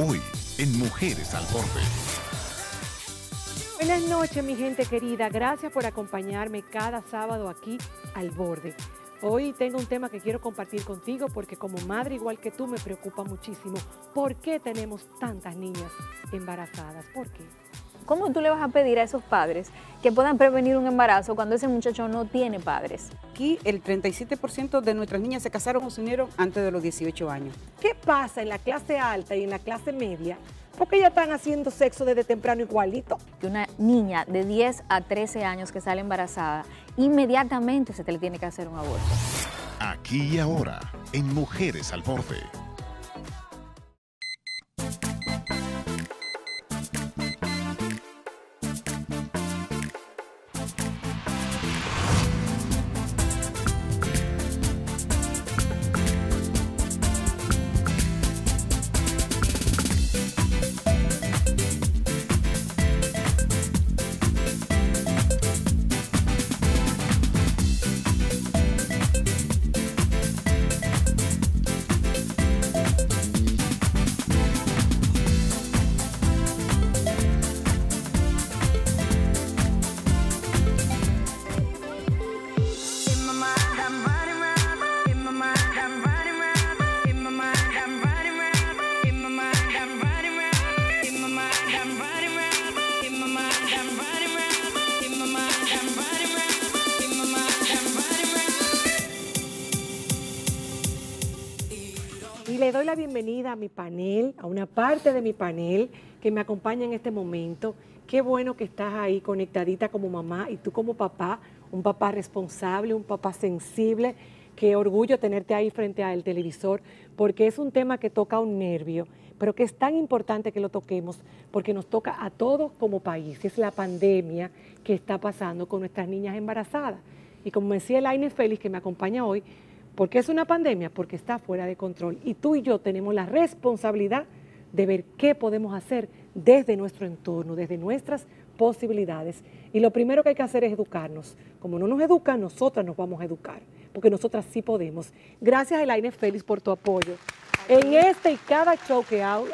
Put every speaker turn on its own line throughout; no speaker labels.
Hoy, en Mujeres al Borde.
Buenas noches, mi gente querida. Gracias por acompañarme cada sábado aquí al borde. Hoy tengo un tema que quiero compartir contigo porque como madre igual que tú me preocupa muchísimo. ¿Por qué tenemos tantas niñas embarazadas? ¿Por qué?
¿Cómo tú le vas a pedir a esos padres que puedan prevenir un embarazo cuando ese muchacho no tiene padres?
Aquí el 37% de nuestras niñas se casaron o se unieron antes de los 18 años.
¿Qué pasa en la clase alta y en la clase media? Porque ya están haciendo sexo desde temprano igualito.
Que una niña de 10 a 13 años que sale embarazada, inmediatamente se te le tiene que hacer un aborto.
Aquí y ahora, en Mujeres al Borde.
Y le doy la bienvenida a mi panel, a una parte de mi panel que me acompaña en este momento. Qué bueno que estás ahí conectadita como mamá y tú como papá, un papá responsable, un papá sensible. Qué orgullo tenerte ahí frente al televisor, porque es un tema que toca un nervio, pero que es tan importante que lo toquemos, porque nos toca a todos como país. Es la pandemia que está pasando con nuestras niñas embarazadas. Y como decía Elaine Félix, que me acompaña hoy, ¿Por qué es una pandemia? Porque está fuera de control. Y tú y yo tenemos la responsabilidad de ver qué podemos hacer desde nuestro entorno, desde nuestras posibilidades. Y lo primero que hay que hacer es educarnos. Como no nos educan, nosotras nos vamos a educar, porque nosotras sí podemos. Gracias, Elaine Félix, por tu apoyo. En este y cada show que hago,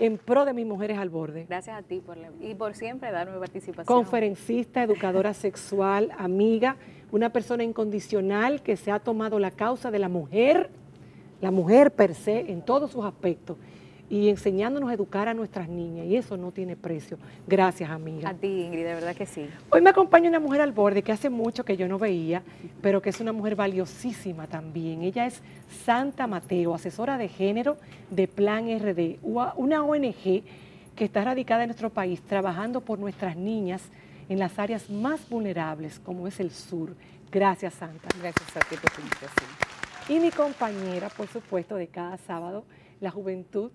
en pro de mis mujeres al borde.
Gracias a ti por la- y por siempre darme participación.
conferencista, educadora sexual, amiga, una persona incondicional que se ha tomado la causa de la mujer, la mujer per se, en todos sus aspectos, y enseñándonos a educar a nuestras niñas, y eso no tiene precio. Gracias, amiga.
A ti, Ingrid, de verdad que sí.
Hoy me acompaña una mujer al borde que hace mucho que yo no veía, pero que es una mujer valiosísima también. Ella es Santa Mateo, asesora de género de Plan RD, una ONG que está radicada en nuestro país trabajando por nuestras niñas en las áreas más vulnerables, como es el sur. Gracias, Santa.
Gracias a ti por tu invitación.
Y mi compañera, por supuesto, de cada sábado, la juventud,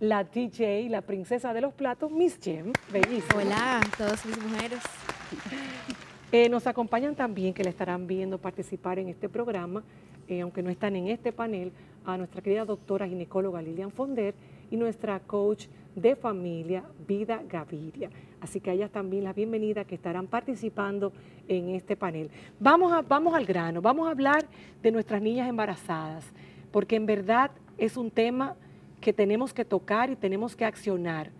la DJ, la princesa de los platos, Miss Jem, bellísima.
Hola a todas mis mujeres.
Eh, nos acompañan también, que le estarán viendo participar en este programa, eh, aunque no están en este panel, a nuestra querida doctora ginecóloga Lilian Fonder y nuestra coach de familia, Vida Gaviria. Así que a ellas también la bienvenida que estarán participando en este panel. Vamos, a, vamos al grano, vamos a hablar de nuestras niñas embarazadas, porque en verdad es un tema que tenemos que tocar y tenemos que accionar.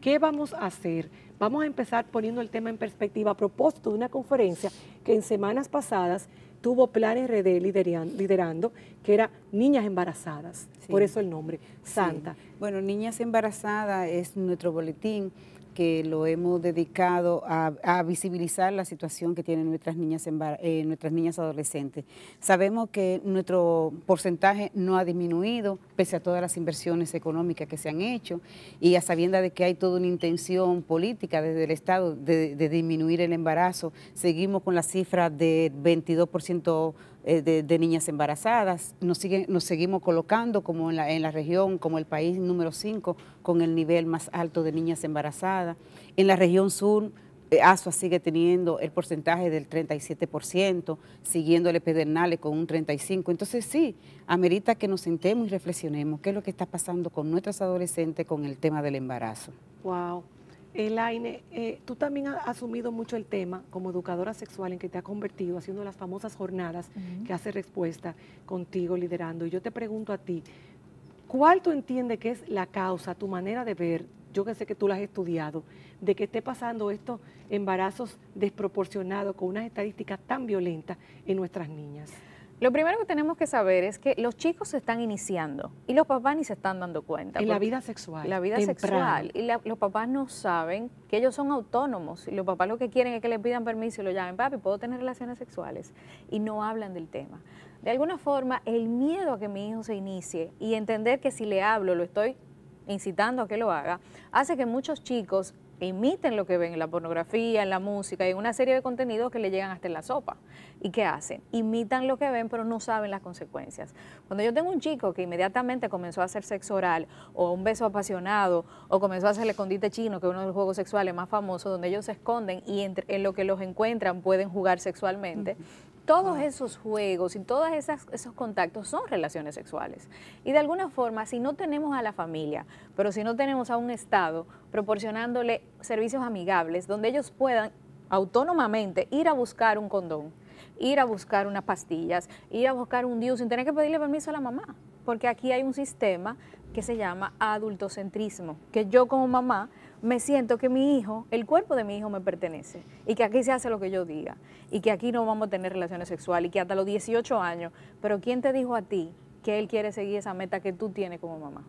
¿Qué vamos a hacer? Vamos a empezar poniendo el tema en perspectiva a propósito de una conferencia que en semanas pasadas tuvo Plan RD lideran- liderando, que era Niñas Embarazadas,
Sí.
por eso el nombre, Santa.
Sí. Bueno, Niñas Embarazadas es nuestro boletín que lo hemos dedicado a, visibilizar la situación que tienen nuestras niñas, embar- eh, nuestras niñas adolescentes. Sabemos que nuestro porcentaje no ha disminuido pese a todas las inversiones económicas que se han hecho y a sabienda de que hay toda una intención política desde el Estado de, de disminuir el embarazo, seguimos con la cifra de 22% eh, de, niñas embarazadas. Nos, siguen, nos seguimos colocando como en la, en la región, como el país número 5, con el nivel más alto de niñas embarazadas. En la región sur, eh, ASUA sigue teniendo el porcentaje del 37%, siguiéndole Pedernales con un 35%. Entonces sí, amerita que nos sentemos y reflexionemos qué es lo que está pasando con nuestras adolescentes con el tema del embarazo.
Wow. Elaine, eh, tú también has asumido mucho el tema como educadora sexual en que te ha convertido haciendo las famosas jornadas que hace respuesta contigo liderando. Y yo te pregunto a ti, ¿Cuál tú entiendes que es la causa, tu manera de ver, yo que sé que tú la has estudiado, de que esté pasando estos embarazos desproporcionados con unas estadísticas tan violentas en nuestras niñas?
Lo primero que tenemos que saber es que los chicos se están iniciando y los papás ni se están dando cuenta.
En la vida sexual.
La vida
temprano.
sexual. Y la- los papás no saben que ellos son autónomos. Y los papás lo que quieren es que le pidan permiso y lo llamen, papi, ¿puedo tener relaciones sexuales? Y no hablan del tema. De alguna forma, el miedo a que mi hijo se inicie y entender que si le hablo, lo estoy incitando a que lo haga, hace que muchos chicos imiten lo que ven en la pornografía, en la música y en una serie de contenidos que le llegan hasta en la sopa. ¿Y qué hacen? Imitan lo que ven, pero no saben las consecuencias. Cuando yo tengo un chico que inmediatamente comenzó a hacer sexo oral o un beso apasionado o comenzó a hacer el escondite chino, que es uno de los juegos sexuales más famosos, donde ellos se esconden y entre- en lo que los encuentran pueden jugar sexualmente, todos esos juegos y todos esos contactos son relaciones sexuales. Y de alguna forma, si no tenemos a la familia, pero si no tenemos a un Estado proporcionándole servicios amigables donde ellos puedan autónomamente ir a buscar un condón, ir a buscar unas pastillas, ir a buscar un DIU sin tener que pedirle permiso a la mamá. Porque aquí hay un sistema que se llama adultocentrismo, que yo como mamá me siento que mi hijo, el cuerpo de mi hijo me pertenece y que aquí se hace lo que yo diga y que aquí no vamos a tener relaciones sexuales y que hasta los 18 años, pero ¿quién te dijo a ti que él quiere seguir esa meta que tú tienes como mamá?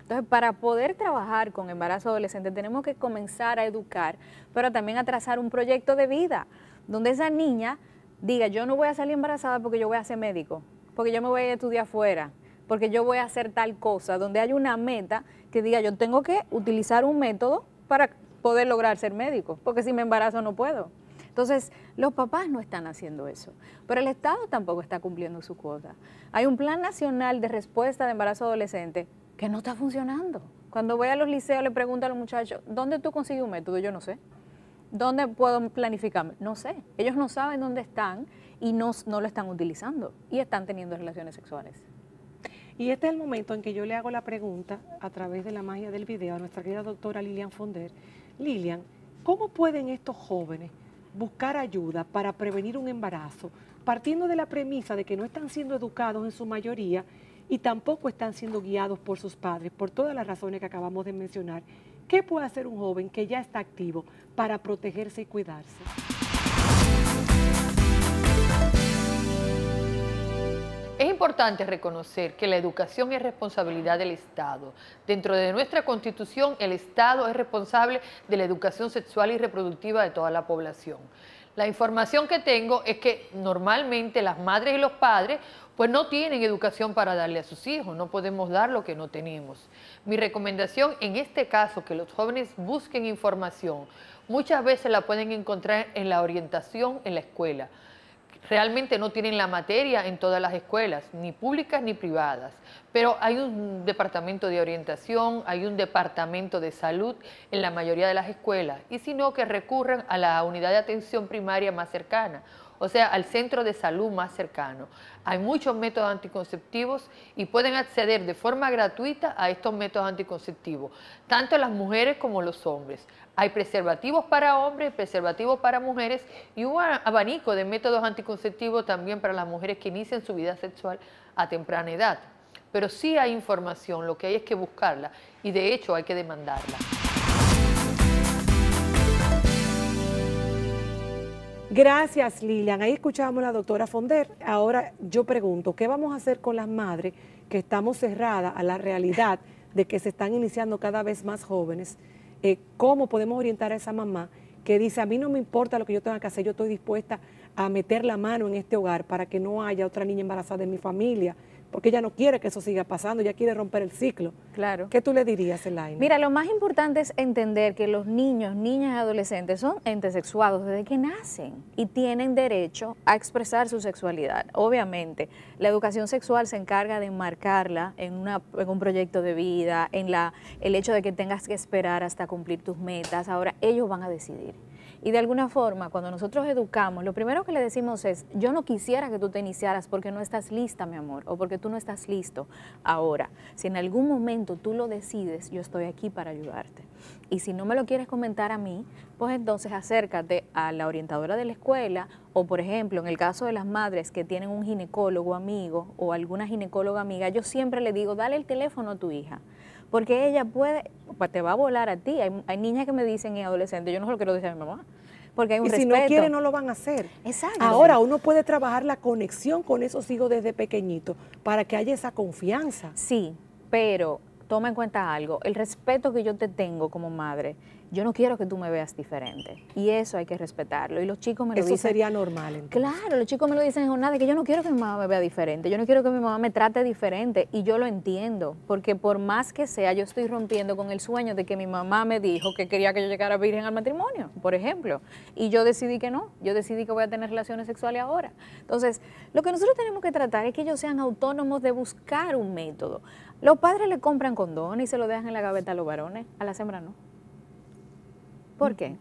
Entonces, para poder trabajar con embarazo adolescente tenemos que comenzar a educar, pero también a trazar un proyecto de vida donde esa niña diga, yo no voy a salir embarazada porque yo voy a ser médico, porque yo me voy a estudiar afuera, porque yo voy a hacer tal cosa, donde hay una meta que diga, yo tengo que utilizar un método para poder lograr ser médico, porque si me embarazo no puedo. Entonces, los papás no están haciendo eso, pero el Estado tampoco está cumpliendo su cuota. Hay un plan nacional de respuesta de embarazo adolescente que no está funcionando. Cuando voy a los liceos le pregunto a los muchachos, ¿dónde tú consigues un método? Yo no sé. ¿Dónde puedo planificarme? No sé. Ellos no saben dónde están y no, no lo están utilizando y están teniendo relaciones sexuales.
Y este es el momento en que yo le hago la pregunta a través de la magia del video a nuestra querida doctora Lilian Fonder. Lilian, ¿cómo pueden estos jóvenes buscar ayuda para prevenir un embarazo, partiendo de la premisa de que no están siendo educados en su mayoría y tampoco están siendo guiados por sus padres, por todas las razones que acabamos de mencionar? ¿Qué puede hacer un joven que ya está activo para protegerse y cuidarse?
Importante reconocer que la educación es responsabilidad del Estado. Dentro de nuestra Constitución, el Estado es responsable de la educación sexual y reproductiva de toda la población. La información que tengo es que normalmente las madres y los padres pues no tienen educación para darle a sus hijos, no podemos dar lo que no tenemos. Mi recomendación en este caso, que los jóvenes busquen información, muchas veces la pueden encontrar en la orientación en la escuela realmente no tienen la materia en todas las escuelas, ni públicas ni privadas, pero hay un departamento de orientación, hay un departamento de salud en la mayoría de las escuelas, y si no, que recurran a la unidad de atención primaria más cercana, o sea, al centro de salud más cercano. Hay muchos métodos anticonceptivos y pueden acceder de forma gratuita a estos métodos anticonceptivos, tanto las mujeres como los hombres. Hay preservativos para hombres, preservativos para mujeres y un abanico de métodos anticonceptivos también para las mujeres que inician su vida sexual a temprana edad. Pero sí hay información, lo que hay es que buscarla y de hecho hay que demandarla.
Gracias, Lilian. Ahí escuchábamos a la doctora Fonder. Ahora yo pregunto, ¿qué vamos a hacer con las madres que estamos cerradas a la realidad de que se están iniciando cada vez más jóvenes? Eh, ¿Cómo podemos orientar a esa mamá que dice, a mí no me importa lo que yo tenga que hacer, yo estoy dispuesta a meter la mano en este hogar para que no haya otra niña embarazada en mi familia? Porque ella no quiere que eso siga pasando, ella quiere romper el ciclo.
Claro.
¿Qué tú le dirías, Elaine?
Mira, lo más importante es entender que los niños, niñas y adolescentes son entes sexuados desde que nacen y tienen derecho a expresar su sexualidad. Obviamente, la educación sexual se encarga de enmarcarla en, una, en un proyecto de vida, en la, el hecho de que tengas que esperar hasta cumplir tus metas. Ahora, ellos van a decidir. Y de alguna forma, cuando nosotros educamos, lo primero que le decimos es, yo no quisiera que tú te iniciaras porque no estás lista, mi amor, o porque tú no estás listo ahora. Si en algún momento tú lo decides, yo estoy aquí para ayudarte. Y si no me lo quieres comentar a mí, pues entonces acércate a la orientadora de la escuela o, por ejemplo, en el caso de las madres que tienen un ginecólogo amigo o alguna ginecóloga amiga, yo siempre le digo, dale el teléfono a tu hija porque ella puede, pues te va a volar a ti. Hay, hay niñas que me dicen y adolescentes, yo no se lo quiero decir a mi mamá, porque hay un
Y si no quieren, no lo van a hacer.
Exacto.
Ahora uno puede trabajar la conexión con esos hijos desde pequeñitos para que haya esa confianza.
Sí, pero toma en cuenta algo, el respeto que yo te tengo como madre, yo no quiero que tú me veas diferente. Y eso hay que respetarlo. Y los chicos me lo
Eso
dicen.
sería normal. entonces.
Claro, los chicos me lo dicen en jornada que yo no quiero que mi mamá me vea diferente, yo no quiero que mi mamá me trate diferente y yo lo entiendo, porque por más que sea, yo estoy rompiendo con el sueño de que mi mamá me dijo que quería que yo llegara virgen al matrimonio, por ejemplo, y yo decidí que no, yo decidí que voy a tener relaciones sexuales ahora. Entonces, lo que nosotros tenemos que tratar es que ellos sean autónomos de buscar un método. Los padres le compran condones y se lo dejan en la gaveta a los varones, a las hembras no. ¿Por qué?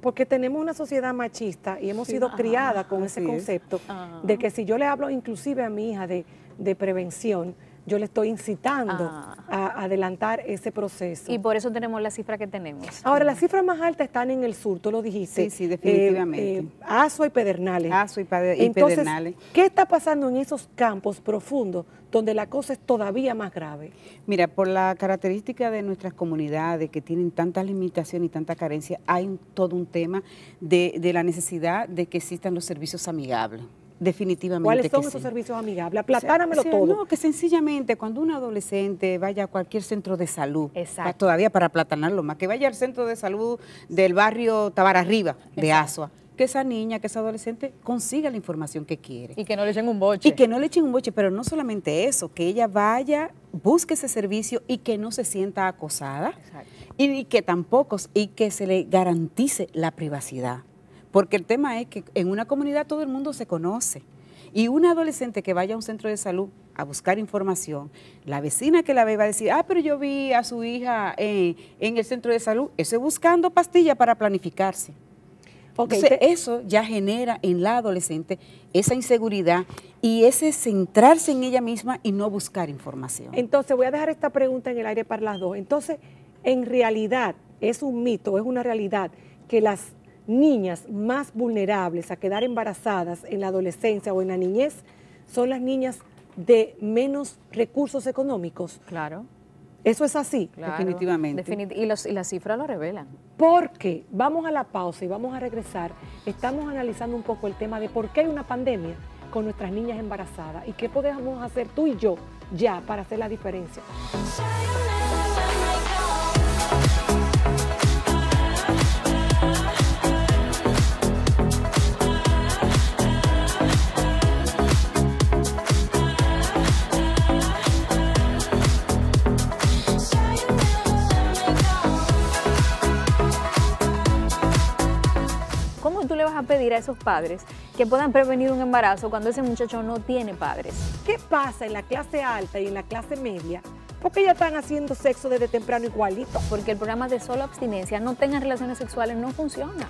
Porque tenemos una sociedad machista y hemos sido criadas con ese
así
concepto
Ah.
de que si yo le hablo inclusive a mi hija de, de prevención, yo le estoy incitando
Ah.
a adelantar ese proceso.
Y por eso tenemos la cifra que tenemos.
Ahora, las cifras más altas están en el sur, tú lo dijiste.
Sí, sí, definitivamente.
Eh, eh, Asua y Pedernales.
Asua y Pade- y
Entonces,
Pedernales.
¿qué está pasando en esos campos profundos donde la cosa es todavía más grave?
Mira, por la característica de nuestras comunidades que tienen tantas limitaciones y tanta carencia, hay un- todo un tema de, de la necesidad de que existan los servicios amigables. Definitivamente.
¿Cuáles
que
son
sí.
esos servicios amigables?
O sea,
Aplatáramelo
o sea,
todo.
No, que sencillamente cuando un adolescente vaya a cualquier centro de salud,
Exacto.
todavía para aplatanarlo más, que vaya al centro de salud del barrio Tabar Arriba, de Asua, que esa niña, que esa adolescente consiga la información que quiere.
Y que no le echen un boche.
Y que no le echen un boche, pero no solamente eso, que ella vaya, busque ese servicio y que no se sienta acosada.
Exacto.
Y, y que tampoco, y que se le garantice la privacidad. Porque el tema es que en una comunidad todo el mundo se conoce. Y una adolescente que vaya a un centro de salud a buscar información, la vecina que la ve va a decir, ah, pero yo vi a su hija eh, en el centro de salud, eso es buscando pastillas para planificarse.
Ok,
Entonces,
te-
eso ya genera en la adolescente esa inseguridad y ese centrarse en ella misma y no buscar información.
Entonces, voy a dejar esta pregunta en el aire para las dos. Entonces, en realidad, es un mito, es una realidad que las niñas más vulnerables a quedar embarazadas en la adolescencia o en la niñez son las niñas de menos recursos económicos.
Claro.
Eso es así.
claro.
Definitivamente.
Definit- y, los- y las cifras lo revelan.
Porque vamos a la pausa y vamos a regresar. Estamos analizando un poco el tema de por qué hay una pandemia con nuestras niñas embarazadas y qué podemos hacer tú y yo ya para hacer la diferencia.
A pedir a esos padres que puedan prevenir un embarazo cuando ese muchacho no tiene padres?
¿Qué pasa en la clase alta y en la clase media? Porque ya están haciendo sexo desde temprano igualito.
Porque el programa de solo abstinencia, no tengan relaciones sexuales, no funciona.